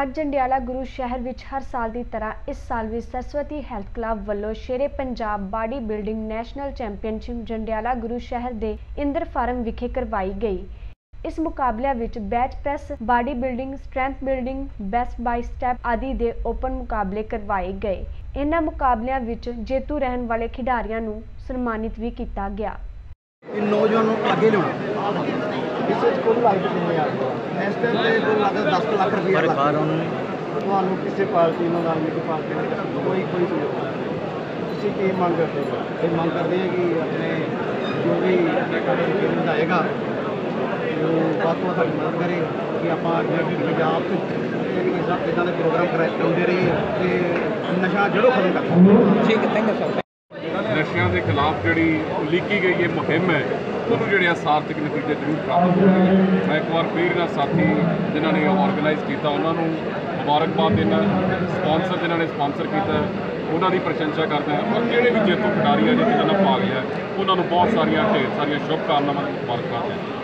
ਅੱਜ ਜੰਡਿਆਲਾ ਗੁਰੂ ਸ਼ਹਿਰ ਵਿੱਚ ਹਰ ਸਾਲ ਦੀ ਤਰ੍ਹਾਂ ਇਸ ਸਾਲ ਵੀ ਸਰਸਵਤੀ ਹੈਲਥ ਕਲੱਬ ਵੱਲੋਂ Shere Punjab body building national championship Jandiala Guru ਸ਼ਹਿਰ ਦੇ ਇੰਦਰ ਫਾਰਮ ਵਿਖੇ ਕਰਵਾਈ ਗਈ। ਇਸ ਮੁਕਾਬਲਿਆਂ ਵਿੱਚ bench press, body building, strength building, best by step ਆਦਿ ਦੇ ਓਪਨ ਮੁਕਾਬਲੇ ਕਰਵਾਏ ਗਏ। ਇਹਨਾਂ ਮੁਕਾਬਲਿਆਂ ਵਿੱਚ ਜੇਤੂ ਰਹਿਣ ਵਾਲੇ ਖਿਡਾਰੀਆਂ ਨੂੰ ਸਨਮਾਨਿਤ ਵੀ ਕੀਤਾ ਗਿਆ। ਨੌਜਵਾਨ ਨੂੰ ਅੱਗੇ ਲਿਆਉਣਾ। ਇਸ ਵਿੱਚ ਕੁੱਲ ਲਾਗਤ ਕਿੰਨੀ ਆ ਇਸ ਟਾਈਮ ਲਾਗਤ 10 ਲੱਖ ਰੁਪਏ ਪਰ ਲੱਗ ਬਾਹਰ ਉਹਨੂੰ ਤੁਹਾਨੂੰ ਕਿਸੇ ਪਾਰਟੀ ਨੂੰ ਨਾਲ ਕਿਸੇ ਪਾਰਟੀ ਨਾਲ ਕੋਈ ਕੋਈ ਸਹਿਯੋਗ ਨਹੀਂ। ਤੁਸੀਂ ਕੀ ਮੰਗ ਕਰਦੇ ਹੋ? ਇਹ ਮੰਗ ਕਰਦੇ ਆ ਕਿ ਆਪਣੇ ਜੋ ਵੀ ਕਿਹਨੂੰ ਆਏਗਾ ਉਹ ਬਾਤ ਤੋਂ ਸਾਡੀ ਮਦਦ ਕਰੇ ਕਿ ਆਪਾਂ ਅੱਗੇ ਵੀ ਪੰਜਾਬ ਤੋਂ ਇਦਾਂ ਦੇ ਪ੍ਰੋਗਰਾਮ ਕਰਾਉਂਦੇ ਰਹੀਏ ਤੇ ਨਸ਼ਾ ਜੜੋਂ ਖਤਮ ਕਰ ਨਸ਼ਿਆਂ ਦੇ ਖਿਲਾਫ ਜਿਹੜੀ ਉਲੀਕੀ ਗਈ ਇਹ ਮੁਹਿੰਮ ਹੈ ਉਹਨੂੰ ਜਿਹੜੇ ਆ ਸਾਰਥਕ ਨਤੀਜੇ ਜ਼ਰੂਰ ਪ੍ਰਾਪਤ ਹੋਣਗੇ। ਮੈਂ ਇੱਕ ਵਾਰ ਫਿਰ ਇਹਨਾਂ ਸਾਥੀ ਜਿਨ੍ਹਾਂ ਨੇ ਆਰਗੇਨਾਈਜ਼ ਕੀਤਾ, ਉਹਨਾਂ ਨੂੰ ਮੁਬਾਰਕਬਾਦ ਦਿੰਦਾ ਸਪਾਂਸਰ ਜਿਨ੍ਹਾਂ ਨੇ ਸਪਾਂਸਰ ਕੀਤਾ, ਉਹਨਾਂ ਦੀ ਪ੍ਰਸ਼ੰਸਾ ਕਰਦਾ ਹਾਂ। ਔਰ ਜਿਹੜੇ ਵੀ ਜੇਤੂ ਖਿਡਾਰੀ ਆ ਜਿਹਨਾਂ ਨੇ ਭਾਗ ਲਿਆ, ਉਹਨਾਂ ਨੂੰ ਬਹੁਤ ਸਾਰੀਆਂ ਢੇਰ ਸਾਰੀਆਂ ਸ਼ੁਭਕਾਮਨਾਵਾਂ ਮੁਬਾਰਕਬਾਦ ਹੈ